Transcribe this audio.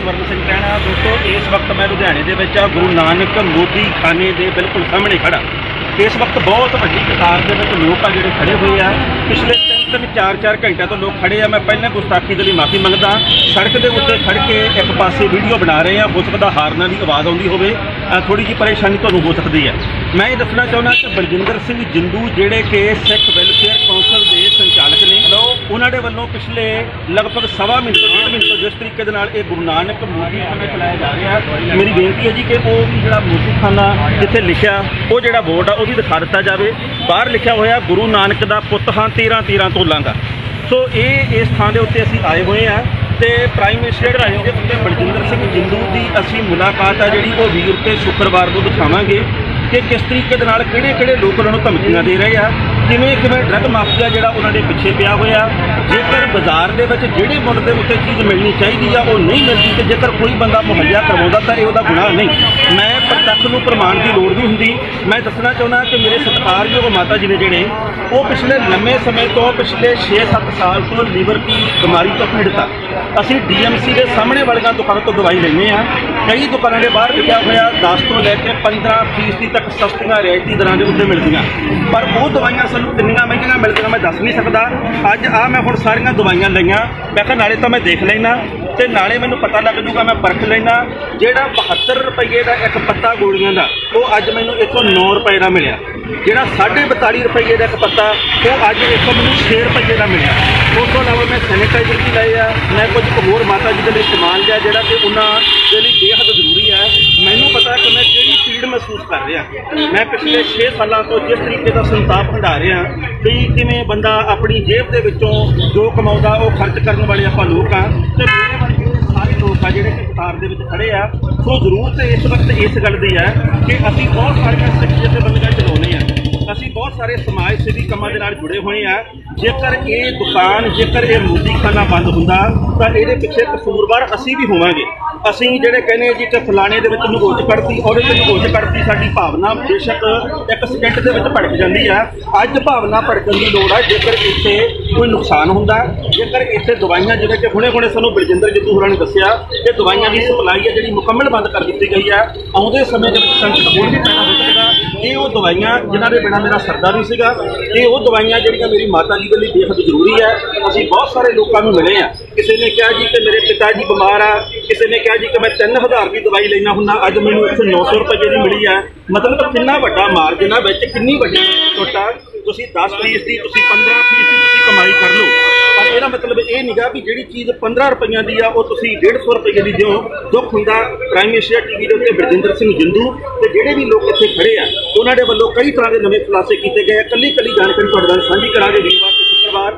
ਸਵਰਨ ਸਿੰਘ ਕਹਿਣਾ ਦੋਸਤੋ, ਇਸ ਵਕਤ ਮੈਂ ਲੁਧਿਆਣੇ ਦੇ ਵਿੱਚ ਆ ਗੁਰੂ ਨਾਨਕ ਮੋਦੀ ਖਾਨੇ ਦੇ ਬਿਲਕੁਲ ਸਾਹਮਣੇ ਖੜਾ ਇਸ ਵਕਤ ਬਹੁਤ ਵੱਡੀ ਕਤਾਰ ਦੇ ਵਿੱਚ ਲੋਕ ਆ ਜਿਹੜੇ ਖੜੇ ਹੋਏ ਆ। ਪਿਛਲੇ 3-3 4-4 ਘੰਟਿਆਂ ਤੋਂ ਲੋਕ ਖੜੇ ਆ। ਮੈਂ ਪਹਿਲਾਂ ਗੁਸਤਾਖੀ ਦੇ ਲਈ ਮਾਫੀ ਮੰਗਦਾ ਸੜਕ ਦੇ ਉੱਤੇ ਖੜ ਕੇ ਇੱਕ ਪਾਸੇ ਵੀਡੀਓ ਬਣਾ ਰਹੇ ਆ ਹੋ ਸਕਦਾ ਹਾਰਨਾਂ ਦੀ ਆਵਾਜ਼ ਆਉਂਦੀ ਹੋਵੇ ਥੋੜੀ ਜਿਹੀ ਪਰੇਸ਼ਾਨੀ ਤੁਹਾਨੂੰ ਹੋ ਸਕਦੀ ਹੈ। ਮੈਂ ਇਹ ਦੱਸਣਾ ਚਾਹੁੰਦਾ ਕਿ ਬਲਜਿੰਦਰ ਸਿੰਘ ਜਿੰਦੂ, ਜਿਹੜੇ ਕਿ ਸਿੱਖ ਵੈਲਫੇਅਰ ਕੌਂਸਲ ਦੇ ਸੰਚਾਲਕ ਨੇ ਉਹਨਾਂ ਦੇ ਵੱਲੋਂ ਪਿਛਲੇ ਲਗਭਗ ਸਵਾ ਮਿੰਟ ਤੋਂ ਡੇਢ ਮਿੰਟ ਤੋਂ ਜਿਸ ਤਰੀਕੇ ਦੇ ਨਾਲ ਇਹ ਗੁਰੂ ਨਾਨਕ ਮੋਦੀ ਖਾਨਾ ਚਲਾਇਆ ਜਾ ਰਿਹਾ ਮੇਰੀ ਬੇਨਤੀ ਹੈ ਜੀ ਕਿ ਉਹ ਵੀ ਜਿਹੜਾ ਮੋਦੀ ਖਾਨਾ ਜਿੱਥੇ ਲਿਖਿਆ, ਉਹ ਜਿਹੜਾ ਬੋਰਡ ਆ, ਉਹ ਵੀ ਦਿਖਾ ਦਿੱਤਾ ਜਾਵੇ। ਬਾਹਰ ਲਿਖਿਆ ਹੋਇਆ ਗੁਰੂ ਨਾਨਕ ਦਾ ਪੁੱਤ ਹਾਂ 13 13 ਤੋਲਾਂਗਾ ਸੋ ਇਹ ਇਸ ਥਾਂ ਦੇ ਉੱਤੇ ਅਸੀਂ ਆਏ ਹੋਏ ਆ ਤੇ ਪ੍ਰਾਈਮ ਮਿਨਿਸਟਰ ਆਏ ਹੋਏ ਉੱਤੇ ਬਲਜਿੰਦਰ ਸਿੰਘ ਜਿੰਦੂ ਦੀ ਅਸੀਂ ਮੁਲਾਕਾਤ ਆ ਜਿਹੜੀ ਉਹ ਵੀਰ ਤੇ ਸ਼ੁੱਕਰਵਾਰ ਨੂੰ ਦਿਖਾਵਾਂਗੇ ਕਿ ਕਿਸ ਤਰੀਕੇ ਦੇ ਨਾਲ ਕਿਹੜੇ ਕਿਹੜੇ ਲੋਕ ਉਹਨਾਂ ਨੂੰ ਧਮਕੀਆਂ ਦੇ ਰਹੇ ਆ। ਕਿਵੇਂ ਕਿਵੇਂ ਡਰੱਗ ਮਾਫੀਆ ਜਿਹੜਾ ਉਹਨਾਂ ਦੇ ਪਿੱਛੇ ਪਿਆ ਹੋਇਆ, ਜੇਕਰ ਬਾਜ਼ਾਰ ਦੇ ਵਿੱਚ ਜਿਹੜੇ ਮੁੱਲ ਦੇ ਉੱਤੇ ਚੀਜ਼ ਮਿਲਣੀ ਚਾਹੀਦੀ ਆ, ਉਹ ਨਹੀਂ ਮਿਲਦੀ ਤੇ ਜੇਕਰ ਕੋਈ ਬੰਦਾ ਮੁਹੱਈਆ ਕਰਵਾਉਂਦਾ ਤਾਂ ਇਹ ਉਹਦਾ ਗੁਨਾਹ ਨਹੀਂ। ਮੈਂ ਪ੍ਰਤੱਖ ਨੂੰ ਪ੍ਰਮਾਣ ਦੀ ਲੋੜ ਨਹੀਂ ਹੁੰਦੀ। ਮੈਂ ਦੱਸਣਾ ਚਾਹੁੰਦਾ ਕਿ ਮੇਰੇ ਸਤਿਕਾਰਯੋਗ ਮਾਤਾ ਜੀ ਨੇ ਜਿਹੜੇ, ਉਹ ਪਿਛਲੇ ਲੰਮੇ ਸਮੇਂ ਤੋਂ ਪਿਛਲੇ 6-7 ਸਾਲ ਤੋਂ ਲੀਵਰ ਦੀ ਬਿਮਾਰੀ ਤੋਂ ਪੀੜਤ ਆ। ਅਸੀਂ ਡੀਐਮਸੀ ਦੇ ਸਾਹਮਣੇ ਵਾਲੀਆਂ ਦੁਕਾਨਾਂ ਤੋਂ ਦਵਾਈ ਲੈਂਦੇ ਆ ਕਈ ਦੁਕਾਨਾਂ ਦੇ ਬਾਹਰ ਲਿਖਿਆ ਹੋਇਆ 10 ਤੋਂ ਲੈ ਕੇ 15% ਤੱਕ ਸਸਤੀਆਂ ਰਿਆਇਤੀ ਦਰਾਂ ਦੇ ਉੱਤੇ ਮਿਲਦੀਆਂ। ਪਰ ਉਹ ਦਵਾਈਆਂ ਸਾਨੂੰ ਕਿੰਨੀਆਂ ਮਹਿੰਗੀਆਂ ਮਿਲਦੀਆਂ ਮੈਂ ਦੱਸ ਨਹੀਂ ਸਕਦਾ। ਅੱਜ ਆ ਮੈਂ ਹੁਣ ਸਾਰੀਆਂ ਦਵਾਈਆਂ ਲਈਆਂ। ਮੈਂ ਕਿਹਾ ਨਾਲੇ ਤਾਂ ਮੈਂ ਦੇਖ ਲੈਣਾ ਤੇ ਨਾਲੇ ਮੈਨੂੰ ਪਤਾ ਲੱਗ ਜੂਗਾ ਮੈਂ ਪਰਖ ਲੈਣਾ ਜਿਹੜਾ 72 ਰੁਪਏ ਦਾ ਇੱਕ ਪੱਤਾ ਗੋਲੀਆਂ ਦਾ, ਉਹ ਅੱਜ ਮੈਨੂੰ 109 ਰੁਪਏ ਦਾ ਮਿਲਿਆ। ਜਿਹੜਾ 42 ਰੁਪਏ ਦਾ ਇੱਕ ਪੱਤਾ, ਉਹ ਅੱਜ ਇੱਥੋਂ ਮੈਨੂੰ 6 ਰੁਪਏ ਦਾ ਮਿਲਿਆ। ਉਸ ਤੋਂ ਇਲਾਵਾ ਮੈਂ ਸੈਨੀਟਾਈਜ਼ਰ ਵੀ ਲਏ ਆ, ਮੈਂ ਕੁਝ ਹੋਰ ਮਾਤਾ ਜੀ ਦੇ ਲਈ ਸਮਾਨ ਲਿਆ ਜਿਹੜਾ ਕਿ ਉਹਨਾਂ ਦੇ ਲਈ ਬੇਹੱਦ ਜ਼ਰੂਰੀ ਹੈ ਮੈਨੂੰ ਪਤਾ ਕਿ ਮੈਂ ਕਿਹੜੀ ਪੀੜ ਮਹਿਸੂਸ ਕਰ ਰਿਹਾ, ਮੈਂ ਪਿਛਲੇ 6 ਸਾਲਾਂ ਤੋਂ ਜਿਸ ਤਰੀਕੇ ਦਾ ਸੰਤਾਪ ਹੰਡਾ ਰਿਹਾ ਕਿ ਕਿਵੇਂ ਬੰਦਾ ਆਪਣੀ ਜੇਬ ਦੇ ਵਿੱਚੋਂ ਜੋ ਕਮਾਉਂਦਾ, ਉਹ ਖਰਚ ਕਰਨ ਵਾਲੇ ਆਪਾਂ ਲੋਕ ਆ, ਤੇ ਮੇਰੇ ਵਰਗੇ ਸਾਰੇ ਲੋਕ ਆ ਜਿਹੜੇ ਕਿ ਕਤਾਰ ਦੇ ਵਿੱਚ ਖੜੇ ਆ, ਸੋ ਜ਼ਰੂਰਤ ਇਸ ਵਕਤ ਇਸ ਗੱਲ ਦੀ ਹੈ ਕਿ ਅਸੀਂ ਬਹੁਤ ਸਾਰੀਆਂ ਸਿੱਖ ਜਥੇਬੰਦੀਆਂ ਚਲਾਉਂਦੇ ਆ ਅਸੀਂ ਬਹੁਤ ਸਾਰੇ ਸਮਾਜ ਸੇਵੀ ਕੰਮਾਂ ਦੇ ਨਾਲ ਜੁੜੇ ਹੋਏ ਆ। ਜੇਕਰ ਇਹ ਦੁਕਾਨ, ਜੇਕਰ ਇਹ ਮੂਦੀਖਾਨਾ ਬੰਦ ਹੁੰਦਾ, ਤਾਂ ਇਹਦੇ ਪਿੱਛੇ ਕਸੂਰਵਾਰ ਅਸੀਂ ਵੀ ਹੋਵਾਂਗੇ। ਅਸੀਂ ਜਿਹੜੇ ਕਹਿੰਦੇ ਜੀ ਕਿ ਫਲਾਣੇ ਦੇ ਵਿੱਚ ਨਗੋਚ ਕੱਢਤੀ, ਉਹਦੇ ਤੇ ਨਗੋਚ ਕੱਢਤੀ, ਸਾਡੀ ਭਾਵਨਾ ਬੇਸ਼ੱਕ ਇੱਕ ਸਕਿੰਟ ਦੇ ਵਿੱਚ ਭੜਕ ਜਾਂਦੀ ਆ। ਅੱਜ ਭਾਵਨਾ ਭੜਕਣ ਦੀ ਲੋੜ ਆ, ਜੇਕਰ ਇੱਥੇ ਕੋਈ ਨੁਕਸਾਨ ਹੁੰਦਾ, ਜੇਕਰ ਇੱਥੇ ਦਵਾਈਆਂ ਜਿਵੇਂ ਕਿ ਹੁਣੇ ਹੁਣੇ ਸਾਨੂੰ ਬਲਜਿੰਦਰ ਜਿੱਤੂ ਹੋਰਾਂ ਨੇ ਦੱਸਿਆ ਕਿ ਦਵਾਈਆਂ ਦੀ ਸਪਲਾਈ ਹੈ ਜਿਹੜੀ ਮੁਕੰਮਲ ਬੰਦ ਕਰ ਦਿੱਤੀ ਗਈ ਹੈ ਆਉਂਦੇ ਸਮੇਂ ਦੇ ਵਿੱਚ ਸੰਕਟ ਹੋਰ ਵੀ ਪੈਦਾ ਹੋ ਇਹ ਉਹ ਦਵਾਈਆਂ ਜਿਨ੍ਹਾਂ ਦੇ ਬਿਨਾਂ ਮੇਰਾ ਸਰਦਾ ਨਹੀਂ ਸੀਗਾ। ਇਹ ਉਹ ਦਵਾਈਆਂ ਜਿਹੜੀਆਂ ਮੇਰੀ ਮਾਤਾ ਜੀ ਦੇ ਲਈ ਬੇਹੱਦ ਜ਼ਰੂਰੀ ਹੈ। ਅਸੀਂ ਬਹੁਤ ਸਾਰੇ ਲੋਕਾਂ ਨੂੰ ਮਿਲੇ ਆ ਕਿਸੇ ਨੇ ਕਿਹਾ ਜੀ ਕਿ ਮੇਰੇ ਪਿਤਾ ਜੀ ਬਿਮਾਰ ਆ। ਕਿਸੇ ਨੇ ਕਿਹਾ ਜੀ ਕਿ ਮੈਂ 3000 ਦੀ ਦਵਾਈ ਲੈਣਾ ਹੁੰਦਾ। ਅੱਜ ਮੈਨੂੰ ਇੱਥੇ 900 ਰੁਪਏ ਦੀ ਮਿਲੀ ਹੈ। ਮਤਲਬ ਕਿੰਨਾ ਵੱਡਾ ਮਾਰਜਨ ਆ ਵਿੱਚ, ਕਿੰਨੀ ਵੱਡੀ ਛੋਟਾ ਤੁਸੀਂ 10 ਫੀਸ ਦੀ ਤੁਸੀਂ 15 ਫੀਸ ਦੀ ਤੁਸੀਂ ਕਮਾਈ ਕਰ ਲਓ। ਇਹਦਾ ਮਤਲਬ ਇਹ ਨਹੀਂਗਾ ਵੀ ਜਿਹੜੀ ਚੀਜ਼ 15 ਰੁਪਈਆਂ ਦੀ ਆ, ਉਹ ਤੁਸੀਂ 150 ਰੁਪਏ ਦੀ ਦਿਓ। ਦੁੱਖ ਹੁੰਦਾ ਪ੍ਰਾਈਮ ਮਿਨਿਸਟਰ ਟੀਵੀ ਦੇ ਉੱਤੇ ਬਰਜਿੰਦਰ ਸਿੰਘ ਜਿੰਦੂ ਤੇ ਜਿਹੜੇ ਵੀ ਲੋਕ ਇੱਥੇ ਖੜੇ ਆ, ਉਹਨਾਂ ਦੇ ਵੱਲੋਂ ਕਈ ਤਰ੍ਹਾਂ ਦੇ ਨਵੇਂ ਖੁਲਾਸੇ ਕੀਤੇ ਗਏ ਆ। ਕੱਲੀ ਕੱਲੀ ਜਾਣਕਾਰੀ ਤੁਹਾਡੇ ਨਾਲ ਸਾਂਝੀ ਕਰਾਂਗੇ। ਵੀਰਵਾਰ ਤੇ ਸ਼ੁੱਕਰਵਾਰ।